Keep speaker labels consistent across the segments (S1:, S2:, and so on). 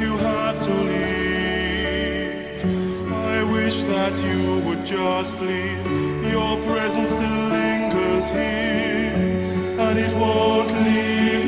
S1: you had to leave. I wish that you would just leave. Your presence still lingers here, and it won't leave.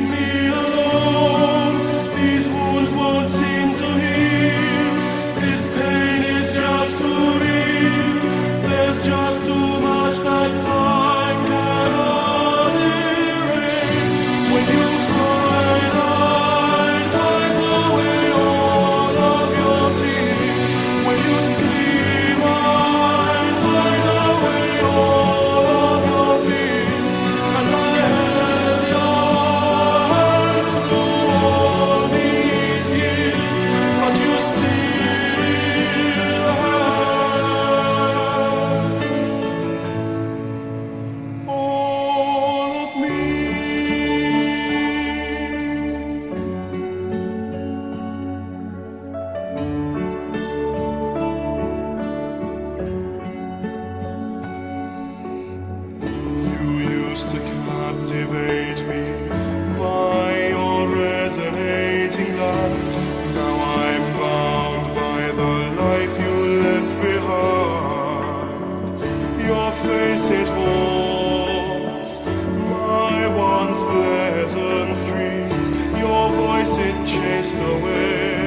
S1: your voice it chased away.